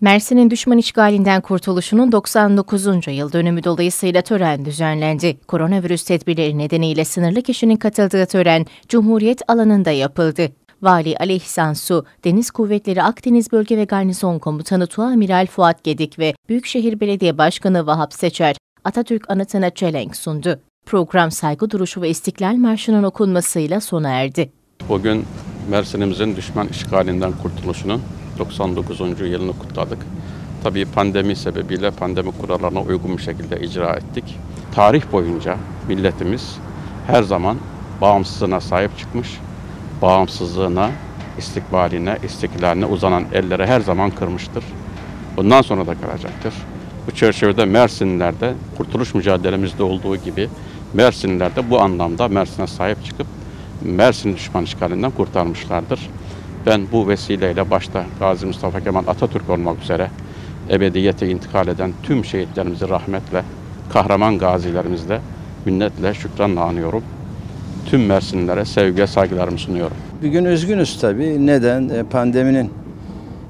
Mersin'in düşman işgalinden kurtuluşunun 99. yıl dönümü dolayısıyla tören düzenlendi. Koronavirüs tedbirleri nedeniyle sınırlı kişinin katıldığı tören Cumhuriyet alanında yapıldı. Vali Ali İhsan Su, Deniz Kuvvetleri Akdeniz Bölge ve Garnizon Komutanı Tuamiral Fuat Gedik ve Büyükşehir Belediye Başkanı Vahap Seçer, Atatürk anıtına çelenk sundu. Program saygı duruşu ve İstiklal Marşı'nın okunmasıyla sona erdi. Bugün Mersin'imizin düşman işgalinden kurtuluşunun 99. yılını kutladık. Tabii pandemi sebebiyle pandemi kurallarına uygun bir şekilde icra ettik. Tarih boyunca milletimiz her zaman bağımsızlığına sahip çıkmış, bağımsızlığına, istikbaline, istiklaline uzanan ellere her zaman kırmıştır. Bundan sonra da kalacaktır. Bu çerçevede Mersinlilerde kurtuluş mücadelemizde olduğu gibi Mersinliler de bu anlamda Mersin'e sahip çıkıp Mersin düşman işgalinden kurtarmışlardır. Ben bu vesileyle başta Gazi Mustafa Kemal Atatürk olmak üzere ebediyete intikal eden tüm şehitlerimizi rahmetle, kahraman gazilerimizle, minnetle, şükranla anıyorum. Tüm Mersinlilere sevgi saygılarımı sunuyorum. Bugün üzgünüz tabii. Neden? E, pandeminin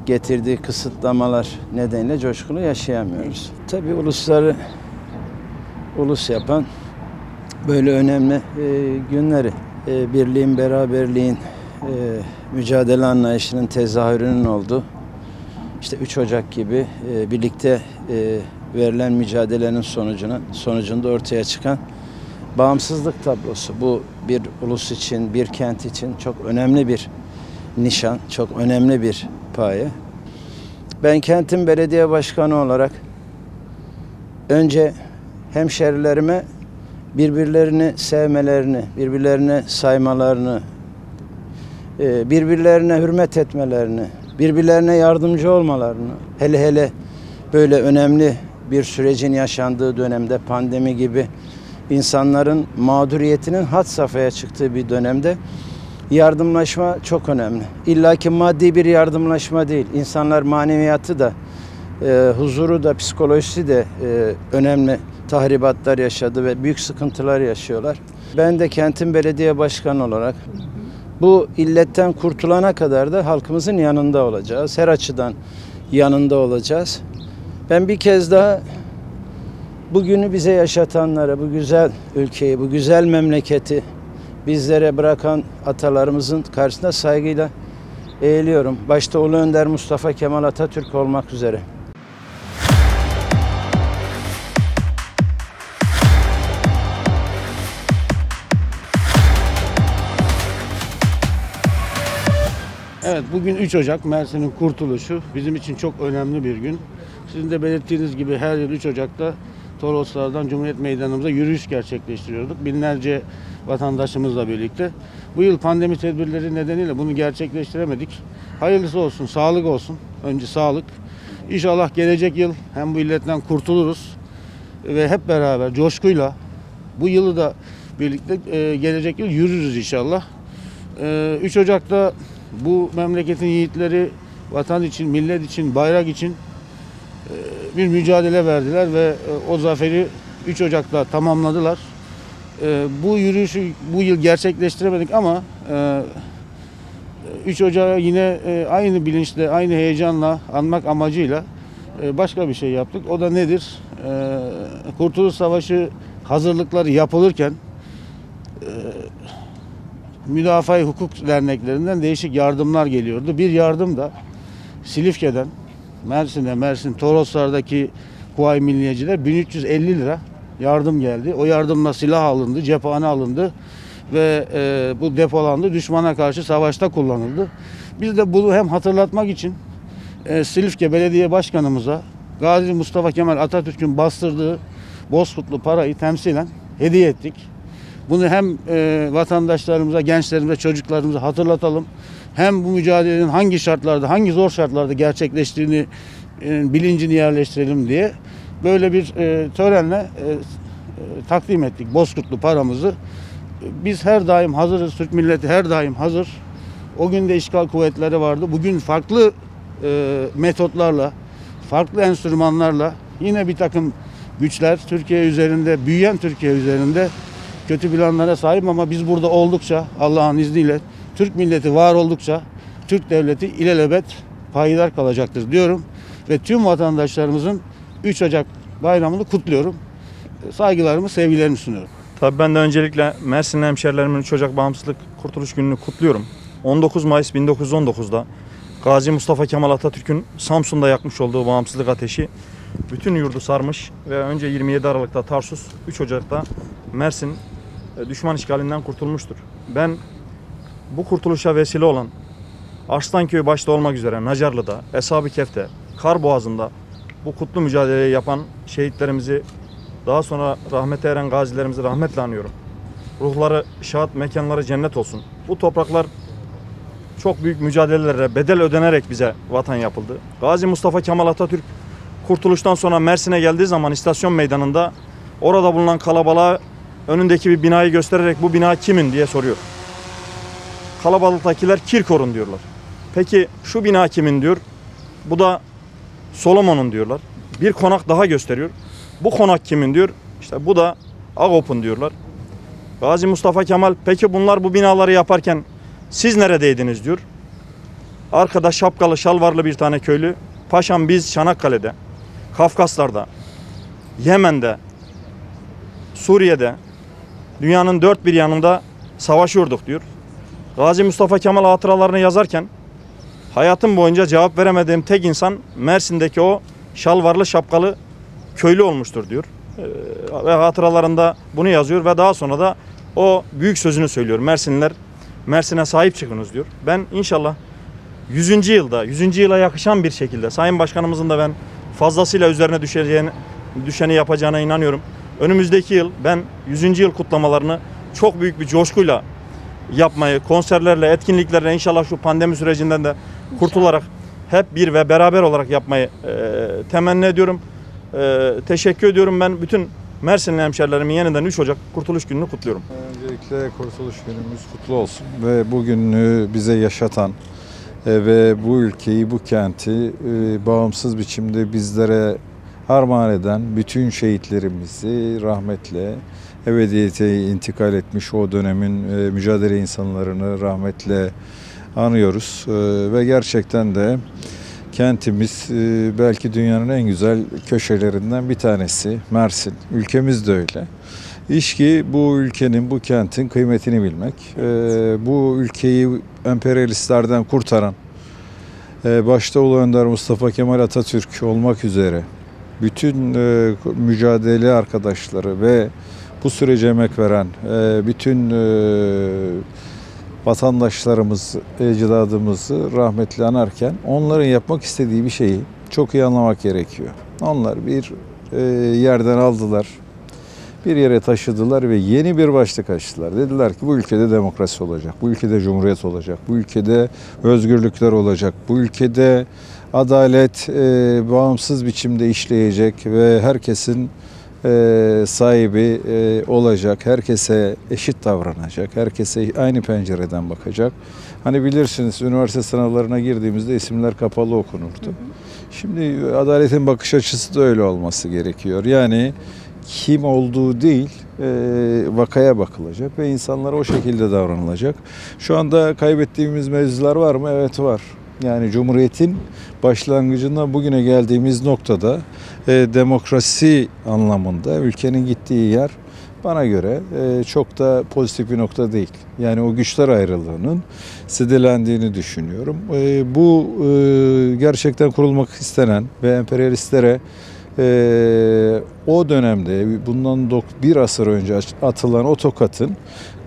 getirdiği kısıtlamalar nedeniyle coşkulu yaşayamıyoruz. Tabii ulusları ulus yapan böyle önemli e, günleri, e, birliğin, beraberliğin, e, mücadele anlayışının tezahürünün olduğu işte 3 Ocak gibi birlikte verilen mücadelenin sonucuna sonucunda ortaya çıkan bağımsızlık tablosu. Bu bir ulus için, bir kent için çok önemli bir nişan, çok önemli bir paye. Ben kentin belediye başkanı olarak önce hemşerilerime birbirlerini sevmelerini, birbirlerine saymalarını, e, birbirlerine hürmet etmelerini, birbirlerine yardımcı olmalarını, hele hele böyle önemli bir sürecin yaşandığı dönemde pandemi gibi insanların mağduriyetinin had safhaya çıktığı bir dönemde yardımlaşma çok önemli. İlla ki maddi bir yardımlaşma değil. İnsanlar maneviyatı da, e, huzuru da, psikolojisi de e, önemli tahribatlar yaşadı ve büyük sıkıntılar yaşıyorlar. Ben de kentin belediye başkanı olarak bu illetten kurtulana kadar da halkımızın yanında olacağız. Her açıdan yanında olacağız. Ben bir kez daha bugünü bize yaşatanlara, bu güzel ülkeyi, bu güzel memleketi bizlere bırakan atalarımızın karşısında saygıyla eğiliyorum. Başta Ulu Önder Mustafa Kemal Atatürk olmak üzere. Evet bugün 3 Ocak Mersin'in kurtuluşu bizim için çok önemli bir gün. Sizin de belirttiğiniz gibi her yıl 3 Ocak'ta Toroslar'dan Cumhuriyet Meydanımıza yürüyüş gerçekleştiriyorduk. Binlerce vatandaşımızla birlikte. Bu yıl pandemi tedbirleri nedeniyle bunu gerçekleştiremedik. Hayırlısı olsun, sağlık olsun. Önce sağlık. İnşallah gelecek yıl hem bu illetten kurtuluruz ve hep beraber coşkuyla bu yılı da birlikte e, gelecek yıl yürürüz inşallah. 3 Ocak'ta bu memleketin yiğitleri vatan için, millet için, bayrak için e, bir mücadele verdiler ve e, o zaferi 3 Ocak'ta tamamladılar. E, bu yürüyüşü bu yıl gerçekleştiremedik ama 3 Ocak'ı yine aynı bilinçle, aynı heyecanla anmak amacıyla başka bir şey yaptık. O da nedir? Kurtuluş Savaşı hazırlıkları yapılırken müdafaa hukuk derneklerinden değişik yardımlar geliyordu. Bir yardım da Silifke'den Mersin'e, Mersin Toroslar'daki Kuvayi Milliyeciler 1350 lira yardım geldi. O yardımla silah alındı, cephane alındı ve e, bu depolandı. Düşmana karşı savaşta kullanıldı. Biz de bunu hem hatırlatmak için e, Silifke Belediye Başkanımıza Gazi Mustafa Kemal Atatürk'ün bastırdığı Bozkurtlu parayı temsilen hediye ettik. Bunu hem e, vatandaşlarımıza, gençlerimize, çocuklarımıza hatırlatalım. Hem bu mücadelenin hangi şartlarda, hangi zor şartlarda gerçekleştiğini e, bilincini yerleştirelim diye böyle bir e, törenle e, e, takdim ettik Bozkurtlu paramızı. Biz her daim hazırız. Türk milleti her daim hazır. O gün de işgal kuvvetleri vardı. Bugün farklı e, metotlarla, farklı enstrümanlarla yine bir takım güçler Türkiye üzerinde, büyüyen Türkiye üzerinde kötü planlara sahip ama biz burada oldukça Allah'ın izniyle Türk milleti var oldukça Türk devleti ilelebet payidar kalacaktır diyorum. Ve tüm vatandaşlarımızın 3 Ocak bayramını kutluyorum. Saygılarımı, sevgilerimi sunuyorum. Tabii ben de öncelikle Mersin hemşerilerimin Çocuk Bağımsızlık Kurtuluş Günü'nü kutluyorum. 19 Mayıs 1919'da Gazi Mustafa Kemal Atatürk'ün Samsun'da yakmış olduğu bağımsızlık ateşi bütün yurdu sarmış ve önce 27 Aralık'ta Tarsus, 3 Ocak'ta Mersin düşman işgalinden kurtulmuştur. Ben bu kurtuluşa vesile olan Arslanköy başta olmak üzere Nacarlı'da, Eshab-ı Kef'te, Karboğazı'nda bu kutlu mücadeleyi yapan şehitlerimizi daha sonra rahmete eren gazilerimizi rahmetle anıyorum. Ruhları şad, mekanları cennet olsun. Bu topraklar çok büyük mücadelelerle bedel ödenerek bize vatan yapıldı. Gazi Mustafa Kemal Atatürk kurtuluştan sonra Mersin'e geldiği zaman istasyon meydanında orada bulunan kalabalığa önündeki bir binayı göstererek bu bina kimin diye soruyor. Kalabalıktakiler Kirkor'un diyorlar. Peki şu bina kimin diyor. Bu da Solomon'un diyorlar. Bir konak daha gösteriyor. Bu konak kimin diyor. İşte bu da Agop'un diyorlar. Gazi Mustafa Kemal peki bunlar bu binaları yaparken siz neredeydiniz diyor. Arkada şapkalı şalvarlı bir tane köylü. Paşam biz Çanakkale'de, Kafkaslar'da, Yemen'de, Suriye'de, dünyanın dört bir yanında savaşıyorduk diyor. Gazi Mustafa Kemal hatıralarını yazarken hayatım boyunca cevap veremediğim tek insan Mersin'deki o şalvarlı şapkalı köylü olmuştur diyor. Ee, ve hatıralarında bunu yazıyor ve daha sonra da o büyük sözünü söylüyor. Mersinliler Mersin'e sahip çıkınız diyor. Ben inşallah 100. yılda, 100. yıla yakışan bir şekilde Sayın Başkanımızın da ben fazlasıyla üzerine düşeceğini, düşeni yapacağına inanıyorum. Önümüzdeki yıl ben 100. yıl kutlamalarını çok büyük bir coşkuyla yapmayı, konserlerle, etkinliklerle inşallah şu pandemi sürecinden de kurtularak hep bir ve beraber olarak yapmayı e, temenni ediyorum. E, teşekkür ediyorum ben bütün Mersinli hemşerilerimin yeniden 3 Ocak Kurtuluş Günü'nü kutluyorum. Öncelikle Kurtuluş Günümüz kutlu olsun ve bugünü bize yaşatan e, ve bu ülkeyi, bu kenti e, bağımsız biçimde bizlere armağan eden bütün şehitlerimizi rahmetle ebediyete intikal etmiş o dönemin e, mücadele insanlarını rahmetle anıyoruz ve gerçekten de kentimiz belki dünyanın en güzel köşelerinden bir tanesi Mersin. Ülkemiz de öyle. İş ki bu ülkenin, bu kentin kıymetini bilmek, bu ülkeyi emperyalistlerden kurtaran, başta Ulu Önder Mustafa Kemal Atatürk olmak üzere bütün mücadele arkadaşları ve bu sürece emek veren bütün vatandaşlarımız, ecdadımızı rahmetli anarken onların yapmak istediği bir şeyi çok iyi anlamak gerekiyor. Onlar bir yerden aldılar, bir yere taşıdılar ve yeni bir başlık açtılar. Dediler ki bu ülkede demokrasi olacak, bu ülkede cumhuriyet olacak, bu ülkede özgürlükler olacak, bu ülkede adalet e, bağımsız biçimde işleyecek ve herkesin e, sahibi e, olacak, herkese eşit davranacak, herkese aynı pencereden bakacak. Hani bilirsiniz üniversite sınavlarına girdiğimizde isimler kapalı okunurdu. Şimdi adaletin bakış açısı da öyle olması gerekiyor. Yani kim olduğu değil e, vakaya bakılacak ve insanlara o şekilde davranılacak. Şu anda kaybettiğimiz mevzular var mı? Evet var. Yani Cumhuriyet'in başlangıcından bugüne geldiğimiz noktada e, demokrasi anlamında ülkenin gittiği yer bana göre e, çok da pozitif bir nokta değil. Yani o güçler ayrılığının sedelendiğini düşünüyorum. E, bu e, gerçekten kurulmak istenen ve emperyalistlere e, o dönemde bundan bir asır önce atılan o tokatın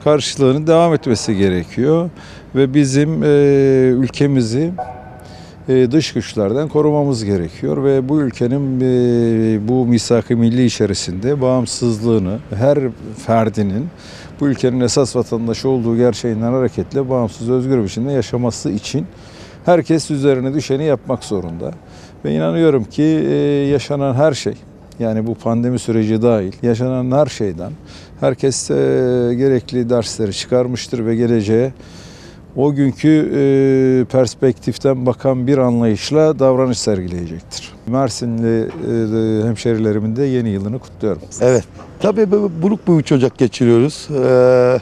karşılığının devam etmesi gerekiyor ve bizim e, ülkemizi e, dış güçlerden korumamız gerekiyor ve bu ülkenin e, bu misak-ı milli içerisinde bağımsızlığını her ferdinin bu ülkenin esas vatandaşı olduğu gerçeğinden hareketle bağımsız özgür biçimde yaşaması için herkes üzerine düşeni yapmak zorunda. Ve inanıyorum ki e, yaşanan her şey yani bu pandemi süreci dahil yaşanan her şeyden herkes e, gerekli dersleri çıkarmıştır ve geleceğe o günkü e, perspektiften bakan bir anlayışla davranış sergileyecektir. Mersinli e, hemşerilerimin de yeni yılını kutluyorum. Evet. Tabii bu- buruk bir üç Ocak geçiriyoruz. Ee,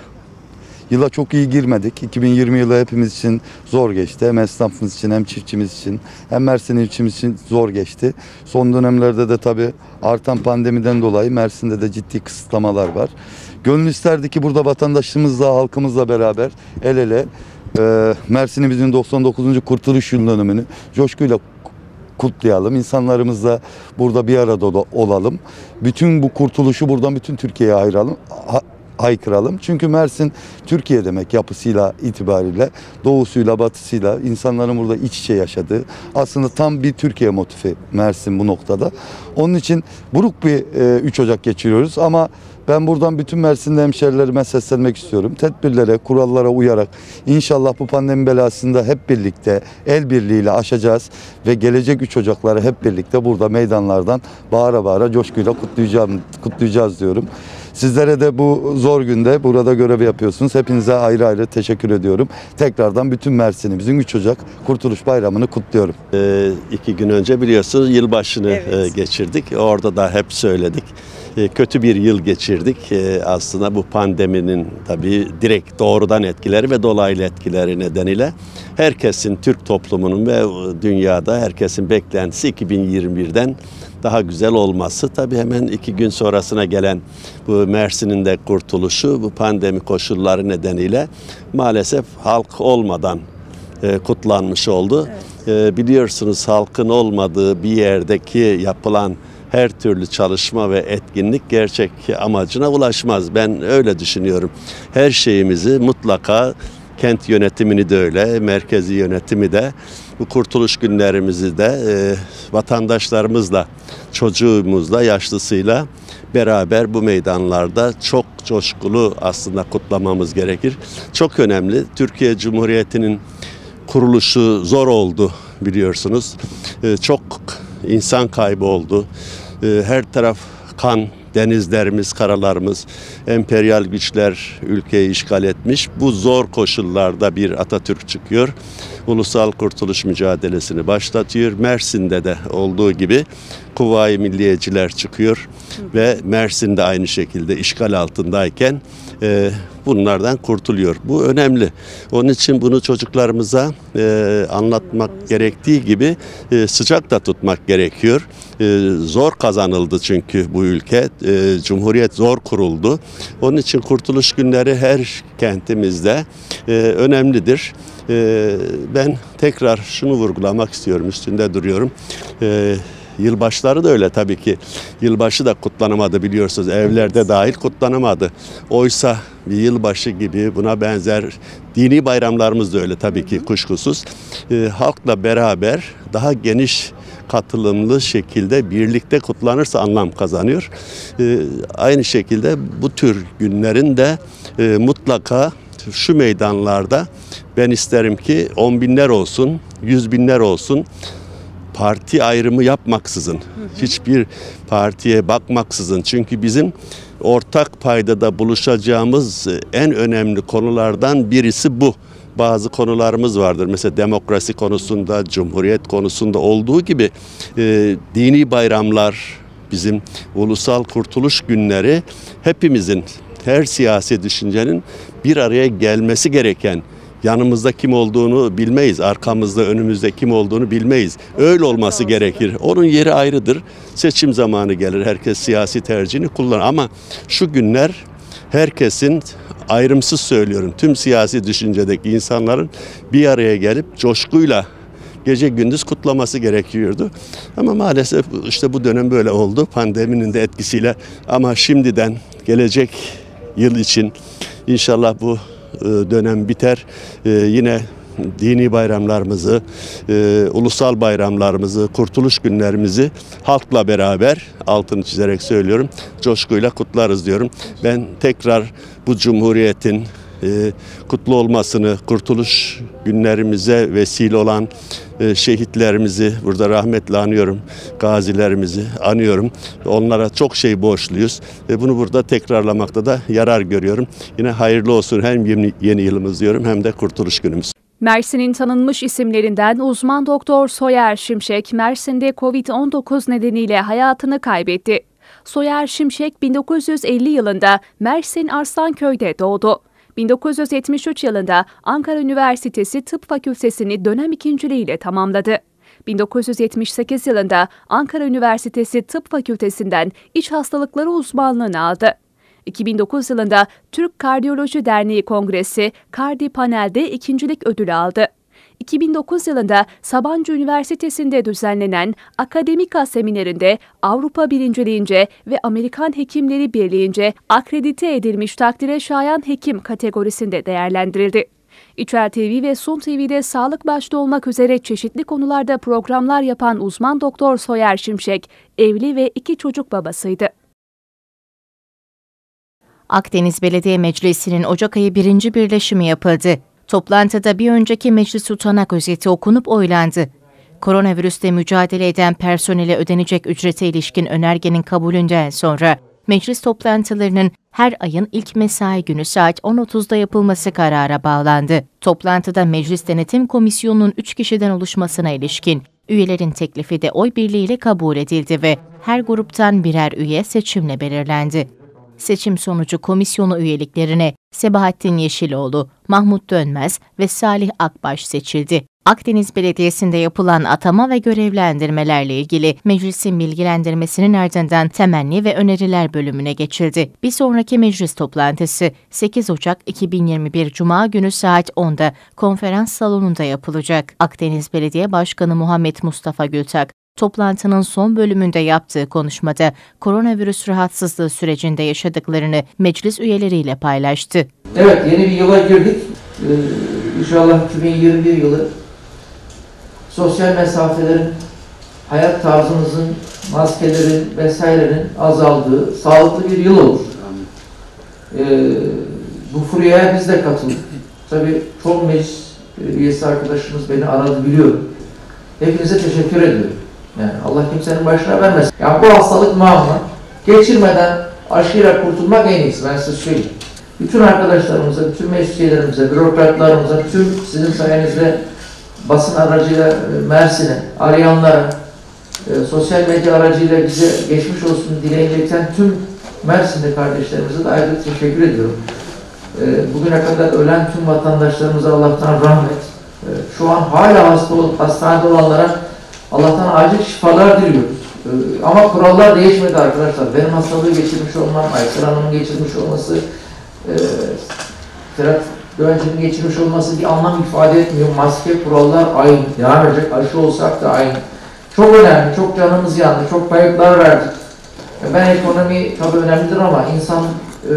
yıla çok iyi girmedik. 2020 yılı hepimiz için zor geçti. Hem esnafımız için hem çiftçimiz için hem Mersin ilçemiz için zor geçti. Son dönemlerde de tabii artan pandemiden dolayı Mersin'de de ciddi kısıtlamalar var. Gönül isterdi ki burada vatandaşımızla, halkımızla beraber el ele e, Mersin'imizin 99. Kurtuluş Yıl dönümünü coşkuyla kutlayalım. İnsanlarımızla burada bir arada ola- olalım. Bütün bu kurtuluşu buradan bütün Türkiye'ye ayıralım. ha-. Çünkü Mersin Türkiye demek yapısıyla itibariyle doğusuyla batısıyla insanların burada iç içe yaşadığı aslında tam bir Türkiye motifi Mersin bu noktada. Onun için buruk bir e, 3 Ocak geçiriyoruz ama ben buradan bütün Mersinli hemşerilerime seslenmek istiyorum. Tedbirlere, kurallara uyarak inşallah bu pandemi belasını da hep birlikte el birliğiyle aşacağız ve gelecek 3 Ocakları hep birlikte burada meydanlardan bağıra bağıra coşkuyla kutlayacağım, kutlayacağız diyorum. Sizlere de bu zor günde burada görev yapıyorsunuz. Hepinize ayrı ayrı teşekkür ediyorum. Tekrardan bütün Mersin'imizin 3 Ocak Kurtuluş Bayramı'nı kutluyorum. Ee, iki gün önce biliyorsunuz yılbaşını Evet. e, geçirdik. Orada da hep söyledik. E, kötü bir yıl geçirdik. E, aslında bu pandeminin tabii direkt doğrudan etkileri ve dolaylı etkileri nedeniyle herkesin, Türk toplumunun ve e, dünyada herkesin beklentisi 2021'den daha güzel olması. Tabii hemen iki gün sonrasına gelen bu Mersin'in de kurtuluşu bu pandemi koşulları nedeniyle maalesef halk olmadan kutlanmış oldu. E, biliyorsunuz halkın olmadığı bir yerdeki yapılan her türlü çalışma ve etkinlik gerçek amacına ulaşmaz. Ben öyle düşünüyorum. Her şeyimizi mutlaka kent yönetimini de öyle, merkezi yönetimi de bu kurtuluş günlerimizi de e, vatandaşlarımızla, çocuğumuzla, yaşlısıyla beraber bu meydanlarda çok coşkulu aslında kutlamamız gerekir. Çok önemli. Türkiye Cumhuriyeti'nin kuruluşu zor oldu biliyorsunuz. Ee, Çok insan kaybı oldu. Ee, Her taraf kan, denizlerimiz, karalarımız, emperyal güçler ülkeyi işgal etmiş. Bu zor koşullarda bir Atatürk çıkıyor. Ulusal kurtuluş mücadelesini başlatıyor. Mersin'de de olduğu gibi Kuvayi Milliyeciler çıkıyor ve Mersin'de aynı şekilde işgal altındayken e, bunlardan kurtuluyor. Bu önemli. Onun için bunu çocuklarımıza e, anlatmak gerektiği gibi e, sıcak da tutmak gerekiyor. E, zor kazanıldı çünkü bu ülke. E, Cumhuriyet zor kuruldu. Onun için kurtuluş günleri her kentimizde e, önemlidir. E, ben tekrar şunu vurgulamak istiyorum, üstünde duruyorum. E, Yılbaşları da öyle tabii ki. Yılbaşı da kutlanamadı biliyorsunuz. Evlerde dahil kutlanamadı. Oysa bir yılbaşı gibi buna benzer dini bayramlarımız da öyle tabii ki kuşkusuz. Ee, halkla beraber daha geniş katılımlı şekilde birlikte kutlanırsa anlam kazanıyor. Ee, aynı şekilde bu tür günlerin de e, mutlaka şu meydanlarda ben isterim ki on binler olsun, yüz binler olsun parti ayrımı yapmaksızın, hiçbir partiye bakmaksızın çünkü bizim ortak paydada buluşacağımız en önemli konulardan birisi bu. Bazı konularımız vardır. Mesela demokrasi konusunda, cumhuriyet konusunda olduğu gibi e, dini bayramlar, bizim ulusal kurtuluş günleri hepimizin, her siyasi düşüncenin bir araya gelmesi gereken yanımızda kim olduğunu bilmeyiz. Arkamızda, önümüzde kim olduğunu bilmeyiz. Öyle olması gerekir. Onun yeri ayrıdır. Seçim zamanı gelir. Herkes siyasi tercihini kullanır. Ama şu günler herkesin ayrımsız söylüyorum. Tüm siyasi düşüncedeki insanların bir araya gelip coşkuyla gece gündüz kutlaması gerekiyordu. Ama maalesef işte bu dönem böyle oldu. Pandeminin de etkisiyle. Ama şimdiden gelecek yıl için inşallah bu dönem biter. E, Yine dini bayramlarımızı, e, ulusal bayramlarımızı, kurtuluş günlerimizi halkla beraber altını çizerek söylüyorum. Coşkuyla kutlarız diyorum. Ben tekrar bu cumhuriyetin e, kutlu olmasını, kurtuluş günlerimize vesile olan e, şehitlerimizi burada rahmetle anıyorum. Gazilerimizi anıyorum. Onlara çok şey borçluyuz. Ve bunu burada tekrarlamakta da yarar görüyorum. Yine hayırlı olsun hem yeni yılımız diyorum hem de kurtuluş günümüz. Mersin'in tanınmış isimlerinden uzman doktor Soyer Şimşek, Mersin'de COVID-19 nedeniyle hayatını kaybetti. Soyer Şimşek 1950 yılında Mersin Arslanköy'de doğdu. 1973 yılında Ankara Üniversitesi Tıp Fakültesini dönem ikinciliğiyle tamamladı. 1978 yılında Ankara Üniversitesi Tıp Fakültesinden iç hastalıkları uzmanlığını aldı. 2009 yılında Türk Kardiyoloji Derneği Kongresi Kardi Panel'de ikincilik ödülü aldı. 2009 yılında Sabancı Üniversitesi'nde düzenlenen Akademika seminerinde Avrupa birinciliğince ve Amerikan Hekimleri Birliği'nce akredite edilmiş takdire şayan hekim kategorisinde değerlendirildi. İçer TV ve Sun TV'de sağlık başta olmak üzere çeşitli konularda programlar yapan uzman doktor Soyer Şimşek, evli ve iki çocuk babasıydı. Akdeniz Belediye Meclisi'nin Ocak ayı birinci birleşimi yapıldı. Toplantıda bir önceki meclis tutanak özeti okunup oylandı. Koronavirüsle mücadele eden personele ödenecek ücrete ilişkin önergenin kabulünden sonra meclis toplantılarının her ayın ilk mesai günü saat 10.30'da yapılması karara bağlandı. Toplantıda Meclis Denetim Komisyonu'nun 3 kişiden oluşmasına ilişkin üyelerin teklifi de oy birliğiyle kabul edildi ve her gruptan birer üye seçimle belirlendi. Seçim sonucu komisyonu üyeliklerine Sebahattin Yeşiloğlu, Mahmut Dönmez ve Salih Akbaş seçildi. Akdeniz Belediyesi'nde yapılan atama ve görevlendirmelerle ilgili meclisin bilgilendirmesinin ardından temenni ve öneriler bölümüne geçildi. Bir sonraki meclis toplantısı 8 Ocak 2021 Cuma günü saat 10'da konferans salonunda yapılacak. Akdeniz Belediye Başkanı Muhammed Mustafa Gültak, toplantının son bölümünde yaptığı konuşmada koronavirüs rahatsızlığı sürecinde yaşadıklarını meclis üyeleriyle paylaştı. Evet yeni bir yıla girdik. Ee, inşallah 2021 yılı sosyal mesafelerin, hayat tarzımızın, maskelerin vesairenin azaldığı sağlıklı bir yıl olur. Ee, bu furyaya biz de katıldık. Tabii çok meclis üyesi arkadaşımız beni aradı biliyorum. Hepinize teşekkür ediyorum. Yani Allah kimsenin başına vermesin. Yani bu hastalık muamma. Geçirmeden aşıyla kurtulmak en iyisi ben size söyleyeyim. Bütün arkadaşlarımıza, bütün meclisçilerimize, bürokratlarımıza, bütün sizin sayenizde basın aracıyla e, Mersin'e, arayanlara, e, sosyal medya aracıyla bize geçmiş olsun dileğini ileten tüm Mersin'de kardeşlerimize de ayrıca teşekkür ediyorum. E, bugüne kadar ölen tüm vatandaşlarımıza Allah'tan rahmet. E, şu an hala hasta olup hastanede olanlara Allah'tan acil şifalar diliyoruz. Ee, ama kurallar değişmedi arkadaşlar. Benim hastalığı geçirmiş olmam, Aysel Hanım'ın geçirmiş olması, e, Serhat Güvenç'in geçirmiş olması bir anlam ifade etmiyor. Maske, kurallar aynı. Devam edecek. Aşı olsak da aynı. Çok önemli. Çok canımız yandı. Çok kayıplar verdik. Ben ekonomi tabii önemlidir ama insan e,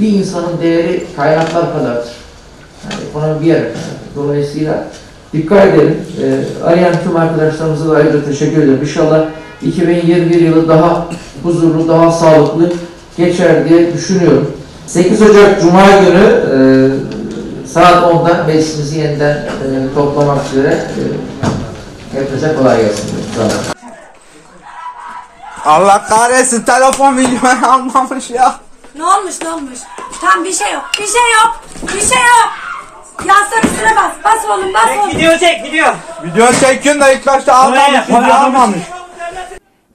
bir insanın değeri kaynaklar kadardır. Yani ekonomi bir kadar. Dolayısıyla dikkat edelim. E, arayan tüm arkadaşlarımıza da ayrıca teşekkür ederim. İnşallah 2021 yılı daha huzurlu, daha sağlıklı geçer diye düşünüyorum. 8 Ocak Cuma günü e, saat 10'da meclisimizi yeniden e, toplamak üzere e, hepinize kolay gelsin. Allah kahretsin telefon videoyu almamış ya. Ne olmuş ne olmuş? Tam bir şey yok. Bir şey yok. Bir şey yok. Yastık üstüne bas. Bas oğlum bas oğlum. Video çek video. Video çekin de ilk başta almamış video almamış.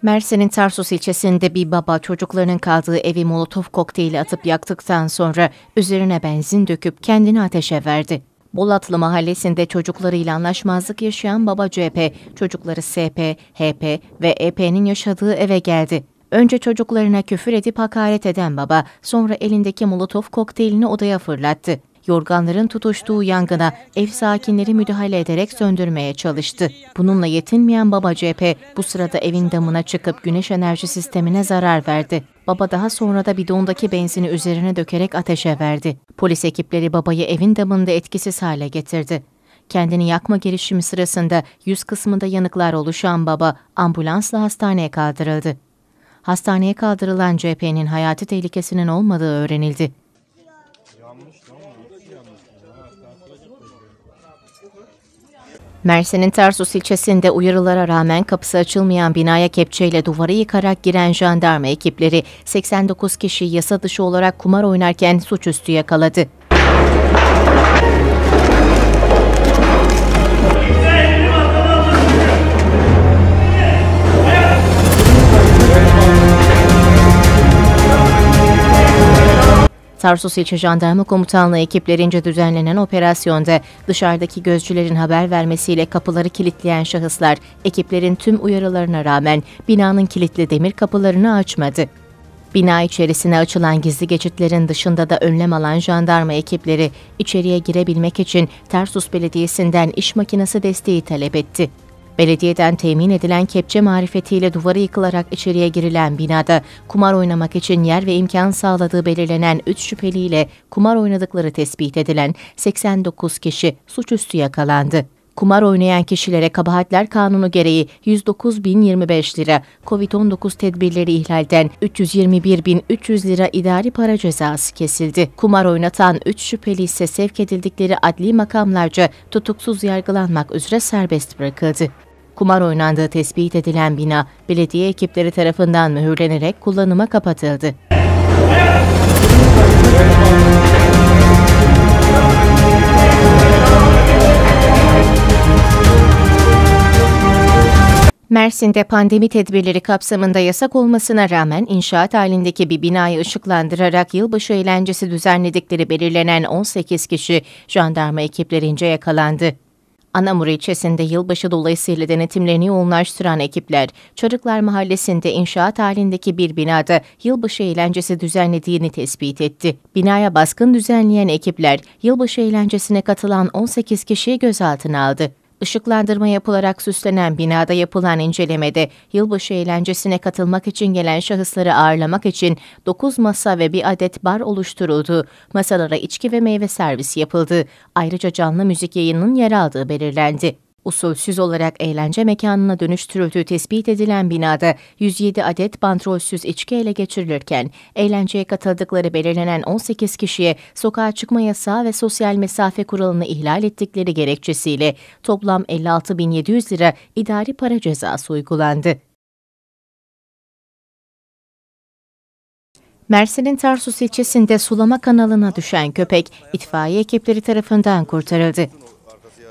Mersin'in Tarsus ilçesinde bir baba çocuklarının kaldığı evi molotof kokteyli atıp yaktıktan sonra üzerine benzin döküp kendini ateşe verdi. Bolatlı mahallesinde çocuklarıyla anlaşmazlık yaşayan baba CHP, çocukları SP, HP ve EP'nin yaşadığı eve geldi. Önce çocuklarına küfür edip hakaret eden baba, sonra elindeki molotof kokteylini odaya fırlattı. Yorganların tutuştuğu yangına ev sakinleri müdahale ederek söndürmeye çalıştı. Bununla yetinmeyen baba cephe bu sırada evin damına çıkıp güneş enerji sistemine zarar verdi. Baba daha sonra da bidondaki benzini üzerine dökerek ateşe verdi. Polis ekipleri babayı evin damında etkisiz hale getirdi. Kendini yakma girişimi sırasında yüz kısmında yanıklar oluşan baba ambulansla hastaneye kaldırıldı. Hastaneye kaldırılan cephenin hayati tehlikesinin olmadığı öğrenildi. Mersin'in Tarsus ilçesinde uyarılara rağmen kapısı açılmayan binaya kepçeyle duvarı yıkarak giren jandarma ekipleri 89 kişi yasa dışı olarak kumar oynarken suçüstü yakaladı. Tarsus İlçe Jandarma Komutanlığı ekiplerince düzenlenen operasyonda dışarıdaki gözcülerin haber vermesiyle kapıları kilitleyen şahıslar ekiplerin tüm uyarılarına rağmen binanın kilitli demir kapılarını açmadı. Bina içerisine açılan gizli geçitlerin dışında da önlem alan jandarma ekipleri içeriye girebilmek için Tarsus Belediyesi'nden iş makinesi desteği talep etti. Belediyeden temin edilen kepçe marifetiyle duvarı yıkılarak içeriye girilen binada kumar oynamak için yer ve imkan sağladığı belirlenen 3 şüpheliyle kumar oynadıkları tespit edilen 89 kişi suçüstü yakalandı. Kumar oynayan kişilere kabahatler kanunu gereği 109.025 lira, COVID-19 tedbirleri ihlalden 321.300 lira idari para cezası kesildi. Kumar oynatan 3 şüpheli ise sevk edildikleri adli makamlarca tutuksuz yargılanmak üzere serbest bırakıldı. Kumar oynandığı tespit edilen bina belediye ekipleri tarafından mühürlenerek kullanıma kapatıldı. Mersin'de pandemi tedbirleri kapsamında yasak olmasına rağmen inşaat halindeki bir binayı ışıklandırarak yılbaşı eğlencesi düzenledikleri belirlenen 18 kişi jandarma ekiplerince yakalandı. Anamur ilçesinde yılbaşı dolayısıyla denetimlerini yoğunlaştıran ekipler, Çarıklar Mahallesi'nde inşaat halindeki bir binada yılbaşı eğlencesi düzenlediğini tespit etti. Binaya baskın düzenleyen ekipler, yılbaşı eğlencesine katılan 18 kişiyi gözaltına aldı. Işıklandırma yapılarak süslenen binada yapılan incelemede yılbaşı eğlencesine katılmak için gelen şahısları ağırlamak için 9 masa ve bir adet bar oluşturuldu. Masalara içki ve meyve servisi yapıldı. Ayrıca canlı müzik yayınının yer aldığı belirlendi. Usulsüz olarak eğlence mekanına dönüştürüldüğü tespit edilen binada 107 adet bandrolsüz içki ele geçirilirken, eğlenceye katıldıkları belirlenen 18 kişiye sokağa çıkma yasağı ve sosyal mesafe kuralını ihlal ettikleri gerekçesiyle toplam 56.700 lira idari para cezası uygulandı. Mersin'in Tarsus ilçesinde sulama kanalına düşen köpek itfaiye ekipleri tarafından kurtarıldı.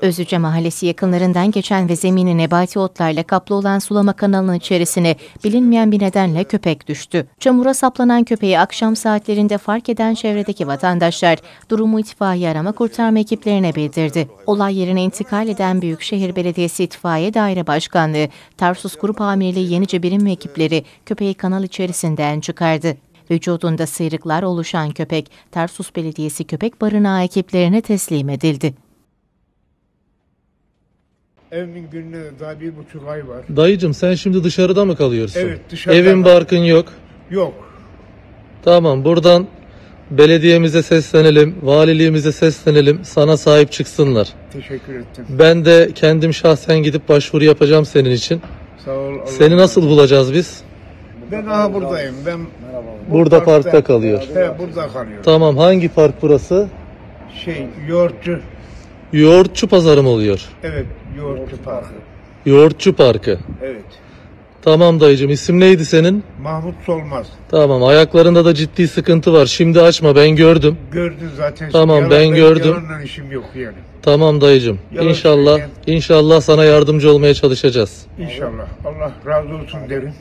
Özüce Mahallesi yakınlarından geçen ve zemini nebati otlarla kaplı olan sulama kanalının içerisine bilinmeyen bir nedenle köpek düştü. Çamura saplanan köpeği akşam saatlerinde fark eden çevredeki vatandaşlar durumu itfaiye arama kurtarma ekiplerine bildirdi. Olay yerine intikal eden Büyükşehir Belediyesi İtfaiye Daire Başkanlığı, Tarsus Grup Amirliği Yenice Birim ekipleri köpeği kanal içerisinden çıkardı. Vücudunda sıyrıklar oluşan köpek, Tarsus Belediyesi Köpek Barınağı ekiplerine teslim edildi. Evimin gününe de daha bir buçuk ay var. Dayıcım sen şimdi dışarıda mı kalıyorsun? Evet, dışarıda Evin barkın yok. Yok. Tamam buradan belediyemize seslenelim, valiliğimize seslenelim, sana sahip çıksınlar. Teşekkür ettim. Ben de kendim şahsen gidip başvuru yapacağım senin için. Sağ ol. Allah Seni nasıl bulacağız biz? Ben aha buradayım. Ben Burada parkta kalıyor. He, burada kalıyorum. Tamam hangi park burası? Şey, yoğurtçu. Yoğurtçu pazarı mı oluyor? Evet, yoğurtçu parkı. Yoğurtçu parkı. Evet. Tamam dayıcım isim neydi senin? Mahmut Solmaz. Tamam ayaklarında da ciddi sıkıntı var. Şimdi açma ben gördüm. Gördün zaten. Tamam, Yalan- ben gördüm. Yalanla işim yok yani. Tamam dayıcım. Yalan İnşallah söyleyen- inşallah sana yardımcı olmaya çalışacağız. İnşallah. Allah razı olsun derim.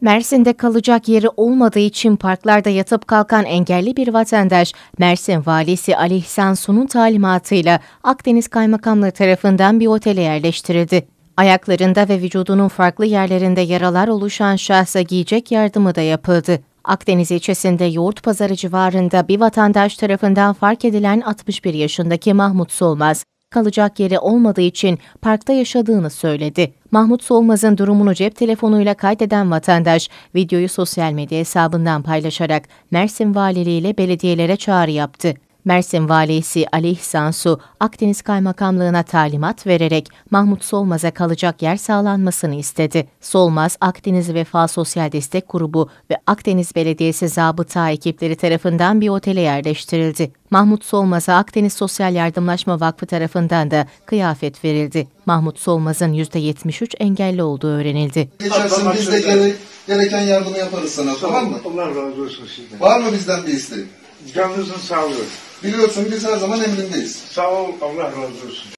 Mersin'de kalacak yeri olmadığı için parklarda yatıp kalkan engelli bir vatandaş, Mersin Valisi Ali İhsan Su'nun talimatıyla Akdeniz Kaymakamlığı tarafından bir otele yerleştirildi. Ayaklarında ve vücudunun farklı yerlerinde yaralar oluşan şahsa giyecek yardımı da yapıldı. Akdeniz ilçesinde Yoğurt Pazarı civarında bir vatandaş tarafından fark edilen 61 yaşındaki Mahmut Solmaz, kalacak yeri olmadığı için parkta yaşadığını söyledi. Mahmut Solmaz'ın durumunu cep telefonuyla kaydeden vatandaş videoyu sosyal medya hesabından paylaşarak Mersin Valiliği ile belediyelere çağrı yaptı. Mersin Valisi Ali İhsan Su, Akdeniz Kaymakamlığı'na talimat vererek Mahmut Solmaz'a kalacak yer sağlanmasını istedi. Solmaz, Akdeniz Vefa Sosyal Destek Grubu ve Akdeniz Belediyesi zabıta ekipleri tarafından bir otele yerleştirildi. Mahmut Solmaz'a Akdeniz Sosyal Yardımlaşma Vakfı tarafından da kıyafet verildi. Mahmut Solmaz'ın %73 engelli olduğu öğrenildi. Geçersin biz de gerek, gereken yardımı yaparız sana tamam mı? Allah razı olsun sizden. Var mı bizden bir isteğin? Canınızın sağlığı. Biliyorsun biz her zaman emrindeyiz. Sağ ol. Allah razı olsun.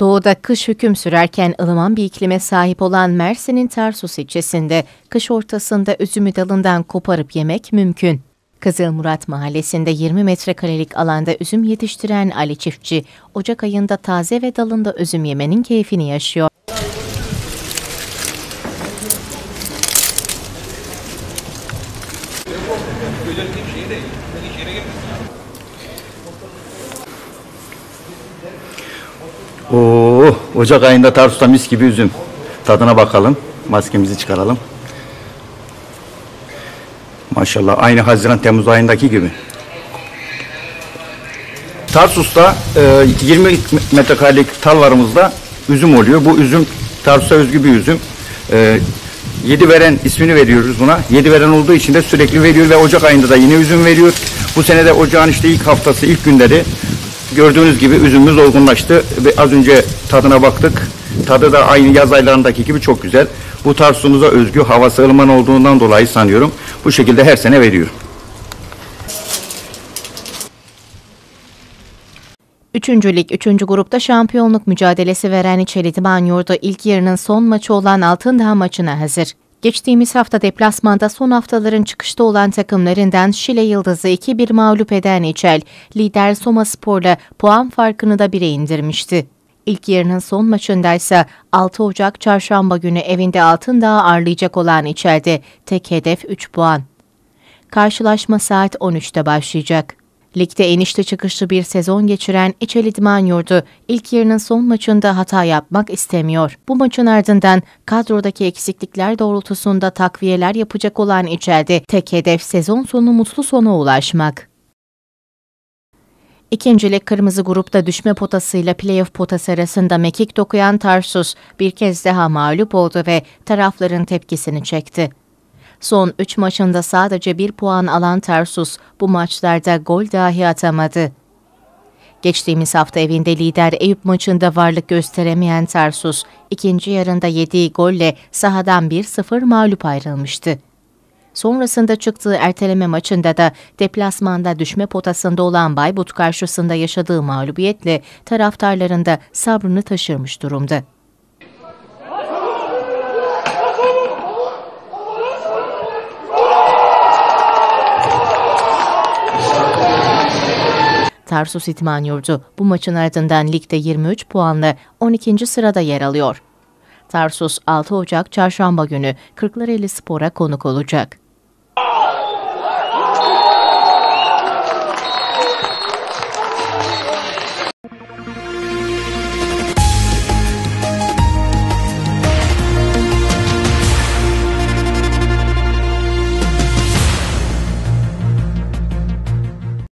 Doğuda kış hüküm sürerken ılıman bir iklime sahip olan Mersin'in Tarsus ilçesinde kış ortasında üzümü dalından koparıp yemek mümkün. Kızılmurat Mahallesi'nde 20 metrekarelik alanda üzüm yetiştiren Ali Çiftçi, Ocak ayında taze ve dalında üzüm yemenin keyfini yaşıyor. Oo, Ocak ayında Tarsus'ta mis gibi üzüm. Tadına bakalım. Maskemizi çıkaralım. Maşallah aynı Haziran Temmuz ayındaki gibi. Tarsus'ta e, 20 metrekarelik tarlalarımızda üzüm oluyor. Bu üzüm Tarsus'a özgü bir üzüm. E, yedi veren ismini veriyoruz buna. Yedi veren olduğu için de sürekli veriyor ve Ocak ayında da yine üzüm veriyor. Bu sene de ocağın işte ilk haftası, ilk günleri gördüğünüz gibi üzümümüz olgunlaştı ve az önce tadına baktık. Tadı da aynı yaz aylarındaki gibi çok güzel. Bu Tarsus'umuza özgü havası ılıman olduğundan dolayı sanıyorum bu şekilde her sene veriyor. Üçüncü lig, üçüncü grupta şampiyonluk mücadelesi veren İçeri Dimanyurdu ilk yarının son maçı olan Altındağ maçına hazır. Geçtiğimiz hafta deplasmanda son haftaların çıkışta olan takımlarından Şile Yıldız'ı 2-1 mağlup eden İçel, lider Soma Spor'la puan farkını da 1'e indirmişti. İlk yarının son maçında ise 6 Ocak çarşamba günü evinde Altındağ'ı ağırlayacak olan İçel'de tek hedef 3 puan. Karşılaşma saat 13'te başlayacak. Ligde enişte çıkışlı bir sezon geçiren İçel İdman Yurdu ilk yarının son maçında hata yapmak istemiyor. Bu maçın ardından kadrodaki eksiklikler doğrultusunda takviyeler yapacak olan İçel'de tek hedef sezon sonu mutlu sona ulaşmak. İkincilik kırmızı grupta düşme potasıyla playoff potası arasında mekik dokuyan Tarsus bir kez daha mağlup oldu ve tarafların tepkisini çekti. Son 3 maçında sadece bir puan alan Tarsus bu maçlarda gol dahi atamadı. Geçtiğimiz hafta evinde lider Eyüp maçında varlık gösteremeyen Tarsus, ikinci yarında yediği golle sahadan 1-0 mağlup ayrılmıştı. Sonrasında çıktığı erteleme maçında da deplasmanda düşme potasında olan Bayburt karşısında yaşadığı mağlubiyetle taraftarlarında sabrını taşırmış durumda. Tarsus İtman Yurdu bu maçın ardından ligde 23 puanla 12. sırada yer alıyor. Tarsus 6 Ocak Çarşamba günü Kırklareli Spor'a konuk olacak.